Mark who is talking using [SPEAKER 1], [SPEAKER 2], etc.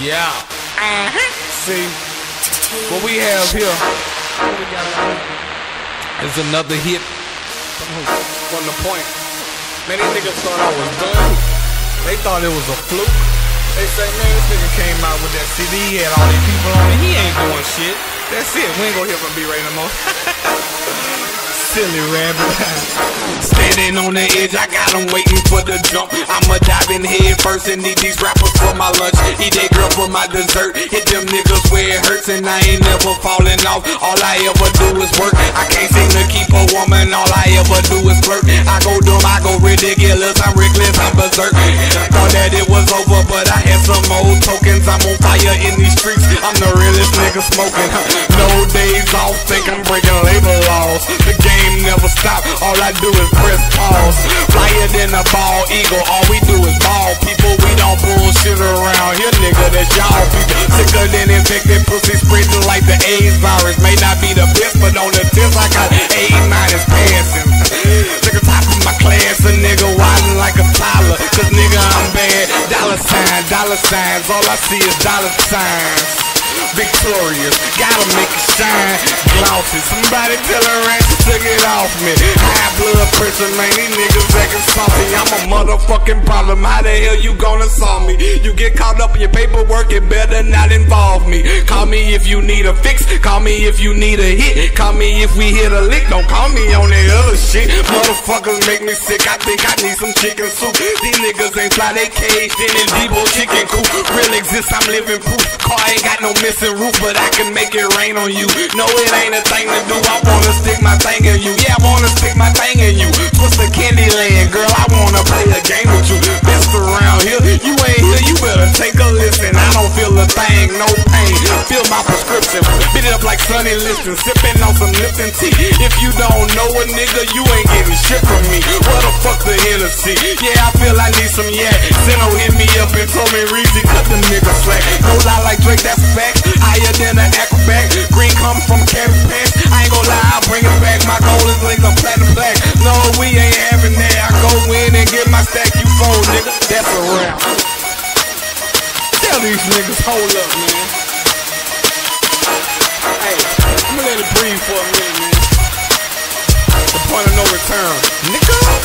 [SPEAKER 1] Yeah. Uh-huh. See, what we have here is another hit from the point. Many niggas thought I was done. They thought it was a fluke. They say, man, this nigga came out with that CD, he had all these people on it, he ain't doing shit. That's it, we ain't gonna hear from B-Ray no more. Silly rabbit.
[SPEAKER 2] Standing on the edge, I got them waiting for the jump. I'ma dive in head first and eat these rappers for my lunch. Eat that girl for my dessert. Hit them niggas where it hurts and I ain't never falling off. All I ever do is work. I can't seem to keep a woman. All I ever do is flirt. I go dumb, I go ridiculous. I'm reckless, I'm berserk. Thought that it was over, but I had some old tokens. I'm on fire in these streets. I'm the realest nigga smoking. No days off, think I'm breaking labor laws. The never stop. All I do is press pause. Flyer than a ball eagle. All we do is ball. People, we don't bullshit around here, nigga. That's y'all people. Sicker than infected pussy spreading like the AIDS virus. May not be the best, but on the test I got A minus passing. Nigga top of my class, a nigga wildin' like a Tyler. Cause nigga I'm bad. Dollar signs, dollar signs. All I see is dollar signs. Victorious, gotta make it shine. Glossy, somebody tell her ass to off me. High blood pressure, man, these niggas acting saucy. I'm a motherfucking problem. How the hell you gonna solve me? You get caught up in your paperwork, it better not involve me. Call me if you need a fix, call me if you need a hit. Call me if we hit a lick, don't call me on that other shit. Motherfuckers make me sick, I think I need some chicken soup. These niggas ain't fly, they caged in in Debo chicken exists, I'm living proof. Car ain't got no missing roof, but I can make it rain on you. No, it ain't a thing to do. I wanna stick my thing in you. Yeah, I wanna stick my thing in you. Twist the candy land, girl. I wanna play a game with you. Best around here, you ain't here. You better take a listen. I don't feel a thing, no pain. Feel my prescription. Beat it up like Sonny Liston, sipping on some Lipton tea. If you don't know a nigga, you ain't getting shit from me. What the fuck the Hennessy? Yeah, some yak. Zeno hit me up and told me Reezy cut the nigga slack. No lie like Drake, that's a fact. Higher than an acrobat. Green come from cabbage patch. I ain't gon' lie, I'll bring it back. My goal is like a platinum black. No, we ain't having that. I go in and get my stack, you fold, nigga. That's a rap.
[SPEAKER 1] Tell these niggas, hold up, man.
[SPEAKER 2] Hey, I'm gonna let it breathe for a minute, man.
[SPEAKER 1] The point of no return.
[SPEAKER 2] Nigga.